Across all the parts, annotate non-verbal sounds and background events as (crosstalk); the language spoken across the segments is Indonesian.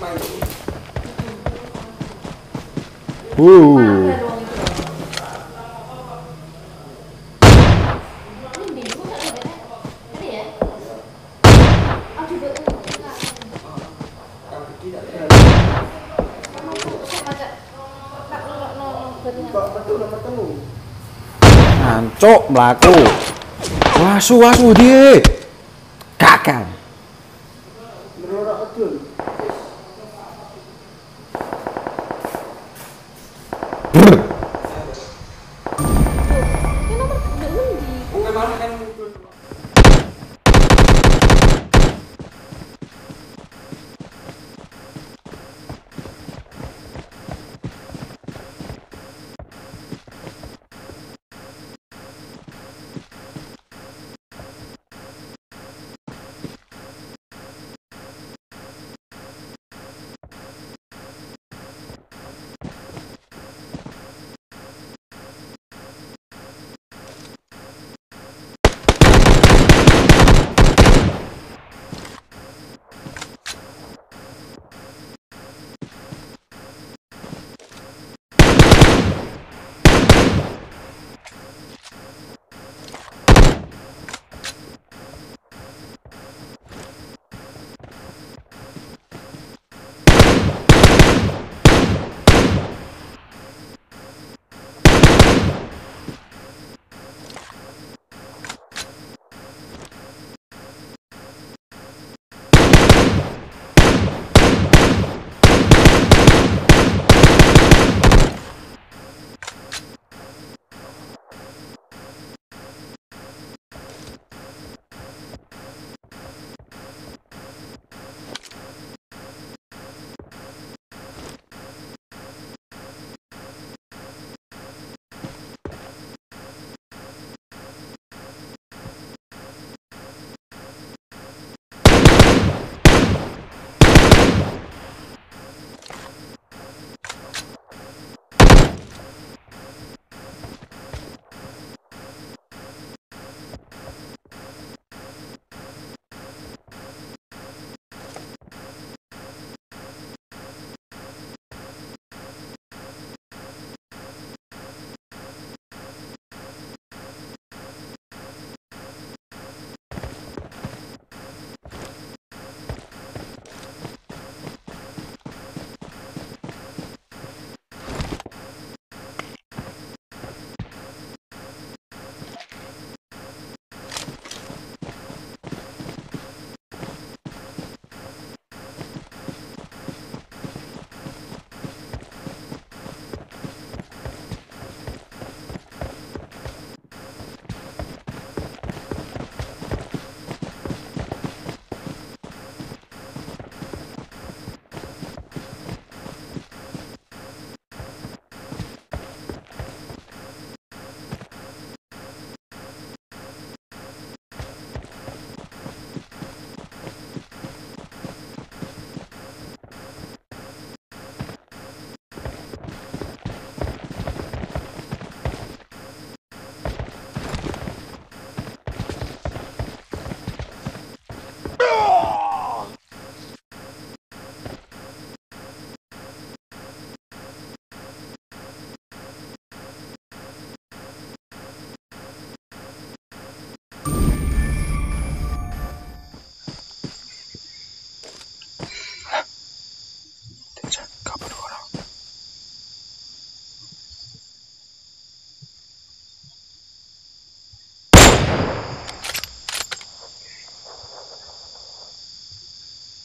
Uh. Ancuk mlaku. Wasu wasu dia. Gagal. Brr.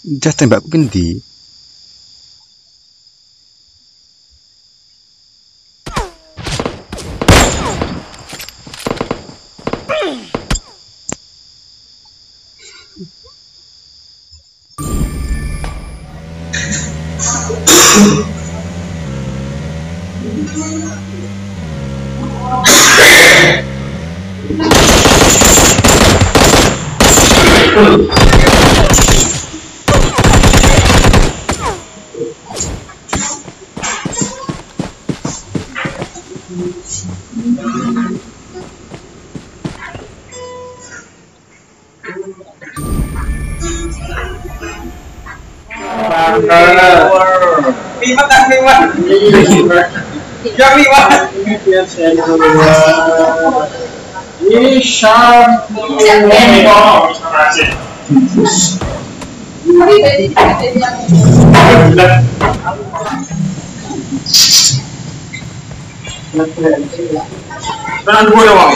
Just tembak aku ganti Oh. (laughs) Viva tak Tangan dua ya, Bang.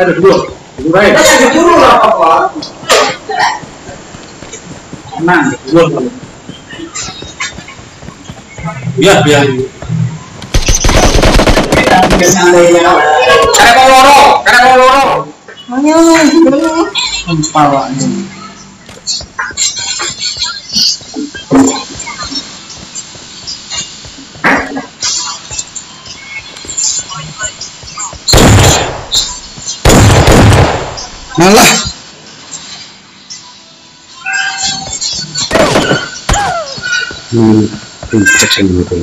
Ada dua. Dua ya. Dulu lah apa? Tenang, dua. Biar, biar. Karena mau loro, karena mau loro. Kepalanya. Malah. Hmm, cek sini gitu.